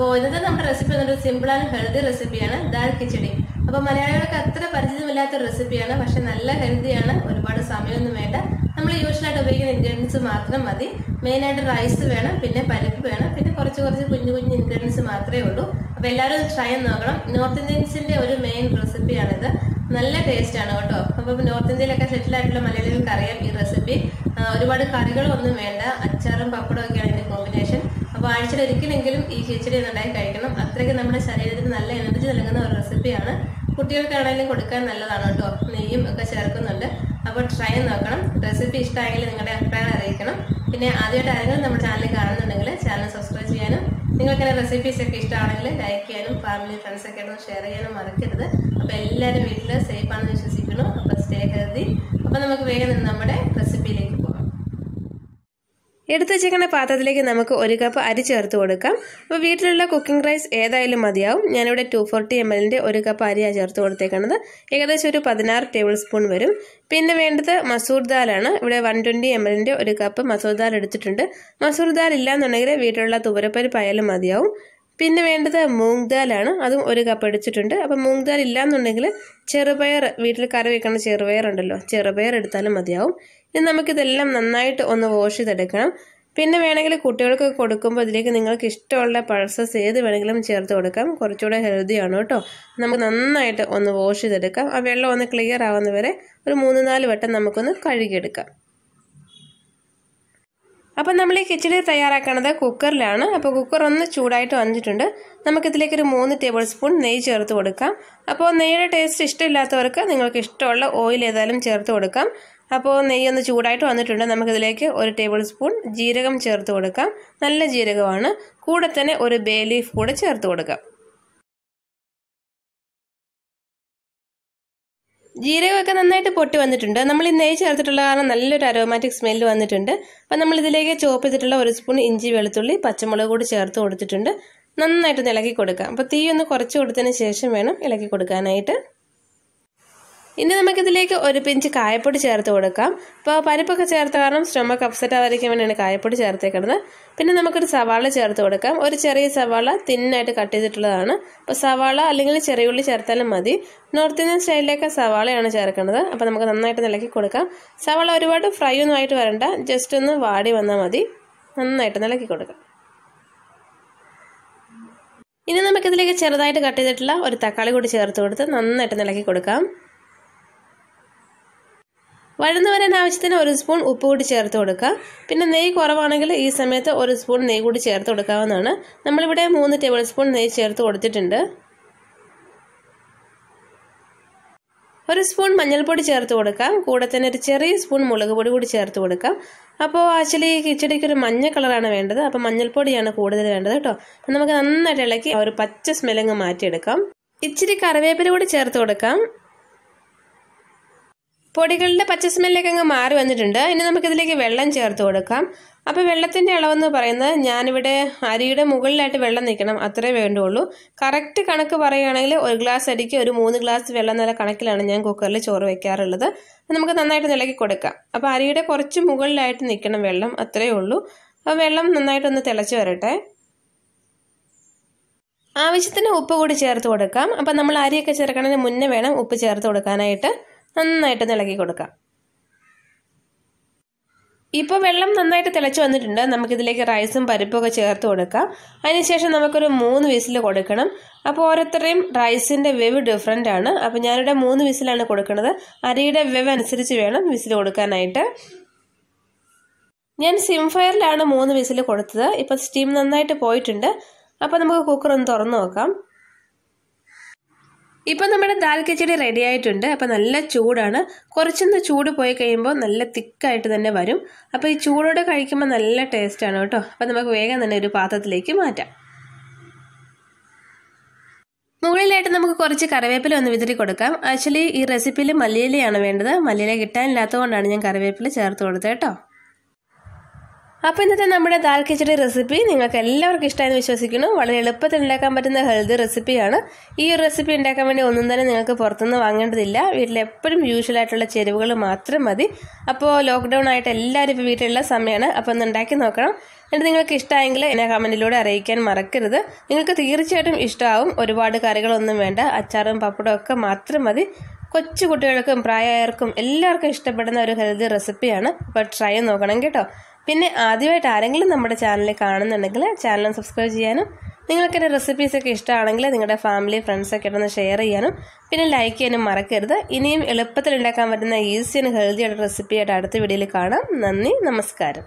അപ്പോൾ ഇന്നത്തെ നമ്മുടെ റെസിപ്പി എന്നൊരു സിമ്പിൾ ആൻഡ് ഹെൽത്തി റെസിപ്പിയാണ് ദാൽ കിച്ചടി? അപ്പോൾ മലയാളികൾക്ക് അത്ര പരിചിതമില്ലാത്ത ഒരു റെസിപ്പിയാണ് പക്ഷെ നല്ല ഹെൽത്തിയാണ് ഒരുപാട് സമയമൊന്നും വേണ്ട. നമ്മൾ യൂഷ്വലായിട്ട് ഉപയോഗിക്കുന്ന ഇൻഗ്രീഡിയൻസ് മാത്രം മതി. മെയിനായിട്ട് റൈസ് വേണം പിന്നെ പരിപ്പ് വേണം പിന്നെ കുറച്ച് കുറച്ച് കുഞ്ഞു കുഞ്ഞു ഇൻഗ്രീഡിയൻസ് മാത്രമേ ഉള്ളൂ. അപ്പോൾ എല്ലാവരും ട്രൈ നോക്കണം. നോർത്ത് ഇന്ത്യൻസിന്റെ ഒരു മെയിൻ റെസിപ്പിയാണിത് നല്ല ടേസ്റ്റ് ആണ് കേട്ടോ. അപ്പോൾ നോർത്ത് ഇന്ത്യയിലൊക്കെ സെറ്റിൽ ആയിട്ടുള്ള മലയാളികൾക്ക് അറിയാം ഈ റെസിപ്പി ഒരുപാട് കറികളൊന്നും വേണ്ട. അച്ചാറും പപ്പടവും ഒക്കെയാണ് ഇതിന്റെ കോമ്പിനേഷൻ ആഴ്ചയിൽ ഒരിക്കലെങ്കിലും ഈ കിച്ചടി ഉണ്ടാക്കി കഴിക്കണം. അത്രയ്ക്ക് നമ്മുടെ ശരീരത്തിന് നല്ല എനർജി നൽകുന്ന ഒരു റെസിപ്പിയാണ് കുട്ടികൾക്കാണെങ്കിലും കൊടുക്കാൻ നല്ലതാണ് കേട്ടോ. നെയ്യും ഒക്കെ ചേർക്കുന്നുണ്ട്. അപ്പോൾ ട്രൈ നോക്കണം. റെസിപ്പി ഇഷ്ടമായെങ്കിൽ നിങ്ങളുടെ അഭിപ്രായം അറിയിക്കണം. പിന്നെ ആദ്യമായിട്ട് ആരെങ്കിലും നമ്മുടെ ചാനൽ കാണുന്നുണ്ടെങ്കിൽ ചാനൽ സബ്സ്ക്രൈബ് ചെയ്യാനും നിങ്ങൾക്ക് റെസിപ്പീസ് ഒക്കെ ഇഷ്ടമാണെങ്കിൽ ലൈക്ക് ചെയ്യാനും ഫാമിലി ഫ്രണ്ട്സൊക്കെ ആയിട്ട് ഷെയർ ചെയ്യാനും മറക്കരുത്. അപ്പോൾ എല്ലാവരും വീട്ടിൽ സേഫ് ആണെന്ന് വിശ്വസിക്കുന്നു. അപ്പോൾ സ്റ്റേ ഹെൽത്തി അപ്പോൾ നമുക്ക് വേഗം നമ്മുടെ റെസിപ്പിയിലേക്ക് പോകാം. എടുത്തു വെച്ചേക്കുന്ന പാത്രത്തിലേക്ക് നമുക്ക് ഒരു കപ്പ് അരി ചേർത്ത് കൊടുക്കാം. അപ്പോൾ വീട്ടിലുള്ള കുക്കിംഗ് റൈസ് ഏതായാലും മതിയാവും. ഞാനിവിടെ ടു ഫോർട്ടി എം എല്ലിന്റെ ഒരു കപ്പ് അരിയാണ് ചേർത്ത് കൊടുത്തേക്കുന്നത് ഏകദേശം ഒരു പതിനാറ് ടേബിൾ സ്പൂൺ വരും. പിന്നെ വേണ്ടത് മസൂർ ദാലാണ്. ഇവിടെ വൺ ട്വന്റി എം എല്ലിന്റെ ഒരു കപ്പ് മസൂർ ദാൽ എടുത്തിട്ടുണ്ട്. മസൂർ ദാൽ ഇല്ലാന്നുണ്ടെങ്കിൽ വീട്ടിലുള്ള തുവരപ്പരിപ്പ് ആയാലും മതിയാവും. പിന്നെ വേണ്ടത് മൂങ് ദാലാണ് അതും ഒരു കപ്പ് എടുത്തിട്ടുണ്ട്. അപ്പം മൂങ് ദാൽ ഇല്ലാന്നുണ്ടെങ്കിൽ ചെറുപയർ വീട്ടിൽ കറി വെക്കണ ചെറുപയർ ഉണ്ടല്ലോ ചെറുപയർ എടുത്താലും മതിയാവും. ഇനി നമുക്കിതെല്ലാം നന്നായിട്ട് ഒന്ന് വാഷ് ചെയ്തെടുക്കണം. പിന്നെ വേണമെങ്കിൽ കുട്ടികൾക്ക് കൊടുക്കുമ്പോൾ ഇതിലേക്ക് നിങ്ങൾക്ക് ഇഷ്ടമുള്ള പൾസസ് ഏത് വേണമെങ്കിലും ചേർത്ത് കൊടുക്കാം. കുറച്ചുകൂടെ ഹെൽത്തിയാണ് കേട്ടോ. നമുക്ക് നന്നായിട്ട് ഒന്ന് വാഷ് ചെയ്തെടുക്കാം. ആ വെള്ളം ഒന്ന് ക്ലിയർ ആവുന്നവരെ ഒരു മൂന്ന് നാല് വട്ടം നമുക്കൊന്ന് കഴുകിയെടുക്കാം. അപ്പം നമ്മൾ ഈ കിച്ചടി തയ്യാറാക്കുന്നത് കുക്കറിലാണ്. അപ്പോൾ കുക്കർ ഒന്ന് ചൂടായിട്ട് വന്നിട്ടുണ്ട്. നമുക്കിതിലേക്ക് ഒരു മൂന്ന് ടേബിൾ സ്പൂൺ നെയ്യ് ചേർത്ത് കൊടുക്കാം. അപ്പോൾ നെയ്യുടെ ടേസ്റ്റ് ഇഷ്ടമില്ലാത്തവർക്ക് നിങ്ങൾക്ക് ഇഷ്ടമുള്ള ഓയിൽ ഏതായാലും ചേർത്ത് കൊടുക്കാം. അപ്പോൾ നെയ്യ് ഒന്ന് ചൂടായിട്ട് വന്നിട്ടുണ്ട്. നമുക്കിതിലേക്ക് ഒരു ടേബിൾ സ്പൂൺ ജീരകം ചേർത്ത് കൊടുക്കാം. നല്ല ജീരകമാണ്. കൂടെ തന്നെ ഒരു ബേ ലീഫ് കൂടെ ചേർത്ത് കൊടുക്കാം. ജീരകമൊക്കെ നന്നായിട്ട് പൊട്ടി വന്നിട്ടുണ്ട്. നമ്മൾ ഈ നെയ്യ് ചേർത്തിട്ടുള്ള കാരണം നല്ലൊരു അരോമാറ്റിക് സ്മെല്ല് വന്നിട്ടുണ്ട്. അപ്പം നമ്മൾ ഇതിലേക്ക് ചോപ്പ് ചെയ്തിട്ടുള്ള ഒരു സ്പൂൺ ഇഞ്ചി വെളുത്തുള്ളി പച്ചമുളക് കൂടി ചേർത്ത് കൊടുത്തിട്ടുണ്ട്. നന്നായിട്ട് ഇളക്കി കൊടുക്കാം. അപ്പോൾ തീ ഒന്ന് കുറച്ച് കൊടുത്തതിന് ശേഷം വേണം ഇളക്കി കൊടുക്കാനായിട്ട്. ഇനി നമുക്കിതിലേക്ക് ഒരു പിഞ്ച് കായപ്പൊടി ചേർത്ത് കൊടുക്കാം. അപ്പോൾ പരിപ്പൊക്കെ ചേർത്ത കാരണം സ്റ്റൊമക്ക് അപ്സെറ്റ് ആവാതിരിക്കാൻ വേണ്ടിയാണ് കായപ്പൊടി ചേർത്തേക്കുന്നത് പിന്നെ നമുക്കൊരു സവാള ചേർത്ത് കൊടുക്കാം. ഒരു ചെറിയ സവാള തിന്നായിട്ട് കട്ട് ചെയ്തിട്ടുള്ളതാണ്. അപ്പോൾ സവാള അല്ലെങ്കിൽ ചെറിയ ഉള്ളി ചേർത്താലും മതി. നോർത്ത് ഇന്ത്യൻ സ്റ്റൈലിലേക്ക് സവാളയാണ് ചേർക്കുന്നത് അപ്പോൾ നമുക്ക് നന്നായിട്ട് നിലക്കി കൊടുക്കാം. സവാള ഒരുപാട് ഫ്രൈ ഒന്നും ആയിട്ട് വരണ്ട. ജസ്റ്റ് ഒന്ന് വാടി വന്നാൽ മതി. നന്നായിട്ട് നിലക്കി കൊടുക്കാം. ഇനി നമുക്കിതിലേക്ക് ചെറുതായിട്ട് കട്ട് ചെയ്തിട്ടുള്ള ഒരു തക്കാളി കൂടി ചേർത്ത് കൊടുത്ത് നന്നായിട്ട് നിലക്കി കൊടുക്കാം. വഴന്നു വരാൻ ആവശ്യത്തിന് ഒരു സ്പൂൺ ഉപ്പ് കൂടി ചേർത്ത് കൊടുക്കുക. പിന്നെ നെയ്യ് കുറവാണെങ്കിൽ ഈ സമയത്ത് ഒരു സ്പൂൺ നെയ്യ് കൂടി ചേർത്ത് കൊടുക്കാവുന്നതാണ്. നമ്മളിവിടെ മൂന്ന് ടേബിൾ സ്പൂൺ നെയ്യ് ചേർത്ത് കൊടുത്തിട്ടുണ്ട്. ഒരു സ്പൂൺ മഞ്ഞൾപ്പൊടി ചേർത്ത് കൊടുക്കാം. കൂടെ തന്നെ ഒരു ചെറിയ സ്പൂൺ മുളക് പൊടി കൂടി ചേർത്ത് കൊടുക്കാം. അപ്പോൾ ആക്ച്വലി കിച്ചടിക്ക് ഒരു മഞ്ഞ കളറാണ് വേണ്ടത്. അപ്പോൾ മഞ്ഞൾപ്പൊടിയാണ് കൂടുതൽ വേണ്ടത് കേട്ടോ. നമുക്ക് നന്നായിട്ട് ഇളക്കി ഒരു പച്ച സ്മെല്ലങ്ങ് മാറ്റിയെടുക്കാം. ഇച്ചിരി കറിവേപ്പില കൂടി ചേർത്ത് കൊടുക്കാം. പൊടികളുടെ പച്ച സ്മെല്ലൊക്കെ അങ്ങ് മാറി വന്നിട്ടുണ്ട്. ഇനി നമുക്കിതിലേക്ക് വെള്ളം ചേർത്ത് കൊടുക്കാം. അപ്പോൾ വെള്ളത്തിന്റെ അളവെന്ന് പറയുന്നത് ഞാനിവിടെ അരിയുടെ മുകളിലായിട്ട് വെള്ളം നിൽക്കണം അത്രേ വേണ്ടുള്ളൂ. കറക്റ്റ് കണക്ക് പറയുകയാണെങ്കിൽ ഒരു ഗ്ലാസ് അരിക്ക് ഒരു മൂന്ന് ഗ്ലാസ് വെള്ളം നല്ല കണക്കിലാണ് ഞാൻ കുക്കറിൽ ചോറ് വയ്ക്കാറുള്ളത് നമുക്ക് നന്നായിട്ട് നിലക്കി കൊടുക്കാം. അപ്പോൾ അരിയുടെ കുറച്ച് മുകളിലായിട്ട് നിൽക്കണം വെള്ളം അത്രേ ഉള്ളൂ. അപ്പോൾ വെള്ളം നന്നായിട്ടൊന്ന് തിളച്ച് വരട്ടെ. ആവശ്യത്തിന് ഉപ്പ് കൂടി ചേർത്ത് കൊടുക്കാം. അപ്പം നമ്മൾ അരിയൊക്കെ ചേർക്കണതിന് മുന്നേ വേണം ഉപ്പ് ചേർത്ത് കൊടുക്കാനായിട്ട്. നന്നായിട്ട് ഇളക്കി കൊടുക്കാം. ഇപ്പോൾ വെള്ളം നന്നായിട്ട് തിളച്ചു വന്നിട്ടുണ്ട്. നമുക്കിതിലേക്ക് റൈസും പരിപ്പൊക്കെ ചേർത്ത് കൊടുക്കാം. അതിനുശേഷം നമുക്കൊരു മൂന്ന് വിസിൽ കൊടുക്കണം. അപ്പോൾ ഓരോരുത്തരുടെയും റൈസിന്റെ വെവ് ഡിഫറെന്റ് ആണ്. അപ്പോൾ ഞാനിവിടെ മൂന്ന് വിസിലാണ് കൊടുക്കുന്നത്. അരിയുടെ വെവ് അനുസരിച്ച് വേണം വിസിൽ കൊടുക്കാനായിട്ട്. ഞാൻ സിം ഫയറിലാണ് മൂന്ന് വിസിൽ കൊടുത്തത്. ഇപ്പോൾ സ്റ്റീം നന്നായിട്ട് പോയിട്ടുണ്ട്. അപ്പോൾ നമുക്ക് കുക്കർ ഒന്ന് തുറന്നു നോക്കാം. ഇപ്പം നമ്മുടെ ദാൽ കിച്ചടി റെഡി ആയിട്ടുണ്ട്. അപ്പം നല്ല ചൂടാണ്. കുറച്ചൊന്ന് ചൂട് പോയി കഴിയുമ്പോൾ നല്ല തിക്കായിട്ട് തന്നെ വരും. അപ്പോൾ ഈ ചൂടോടെ കഴിക്കുമ്പോൾ നല്ല ടേസ്റ്റാണ് കേട്ടോ. അപ്പം നമുക്ക് വേഗം തന്നെ ഒരു പാത്രത്തിലേക്ക് മാറ്റാം. മുകളിലായിട്ട് നമുക്ക് കുറച്ച് കറിവേപ്പില ഒന്ന് വിതറി കൊടുക്കാം. ആക്ച്വലി ഈ റെസിപ്പിയിൽ മല്ലിയിലയാണ് വേണ്ടത്. മല്ലിയില കിട്ടാനില്ലാത്തതുകൊണ്ടാണ് ഞാൻ കറിവേപ്പില ചേർത്ത് കൊടുത്തത് കേട്ടോ. അപ്പോൾ ഇന്നത്തെ നമ്മുടെ ദാൽ കിച്ചടി റെസിപ്പി നിങ്ങൾക്ക് എല്ലാവർക്കും ഇഷ്ടമായെന്ന് വിശ്വസിക്കുന്നു. വളരെ എളുപ്പത്തിൽ ഉണ്ടാക്കാൻ പറ്റുന്ന ഹെൽത്തി റെസിപ്പിയാണ്. ഈ ഒരു റെസിപ്പി ഉണ്ടാക്കാൻ വേണ്ടി ഒന്നും തന്നെ നിങ്ങൾക്ക് പുറത്തുനിന്ന് വാങ്ങേണ്ടതില്ല. വീട്ടിൽ എപ്പോഴും യൂഷ്വൽ ആയിട്ടുള്ള ചേരുവകൾ മാത്രം മതി. അപ്പോൾ ലോക്ക്ഡൗൺ ആയിട്ട് എല്ലാവരും ഇപ്പോൾ വീട്ടിലുള്ള സമയമാണ് അപ്പോൾ ഒന്ന് ഉണ്ടാക്കി നോക്കണം. എന്നിട്ട് നിങ്ങൾക്ക് ഇഷ്ടമായെങ്കിൽ എന്നെ കമന്റിലൂടെ അറിയിക്കാൻ മറക്കരുത്. നിങ്ങൾക്ക് തീർച്ചയായിട്ടും ഇഷ്ടമാവും. ഒരുപാട് കറികളൊന്നും വേണ്ട. അച്ചാറും പപ്പടവും ഒക്കെ മാത്രം മതി. കൊച്ചു കുട്ടികൾക്കും പ്രായമായവർക്കും എല്ലാവർക്കും ഇഷ്ടപ്പെടുന്ന ഒരു ഹെൽത്തി റെസിപ്പിയാണ്. അപ്പോൾ ട്രൈ നോക്കണം കേട്ടോ. പിന്നെ ആദ്യമായിട്ട് ആരെങ്കിലും നമ്മുടെ ചാനൽ കാണുന്നുണ്ടെങ്കിൽ ചാനൽ സബ്സ്ക്രൈബ് ചെയ്യാനും നിങ്ങൾക്ക് എന്റെ റെസിപ്പീസൊക്കെ ഇഷ്ടമാണെങ്കിൽ നിങ്ങളുടെ ഫാമിലി ഫ്രണ്ട്സൊക്കെ ഇടന്ന് ഷെയർ ചെയ്യാനും പിന്നെ ലൈക്ക് ചെയ്യാനും മറക്കരുത്. ഇനിയും എളുപ്പത്തിൽ ഉണ്ടാക്കാൻ പറ്റുന്ന ഈസി ഹെൽത്തി ആയിട്ട് റെസിപ്പി ആയിട്ട് അടുത്ത വീഡിയോയിൽ കാണാം. നന്ദി നമസ്കാരം.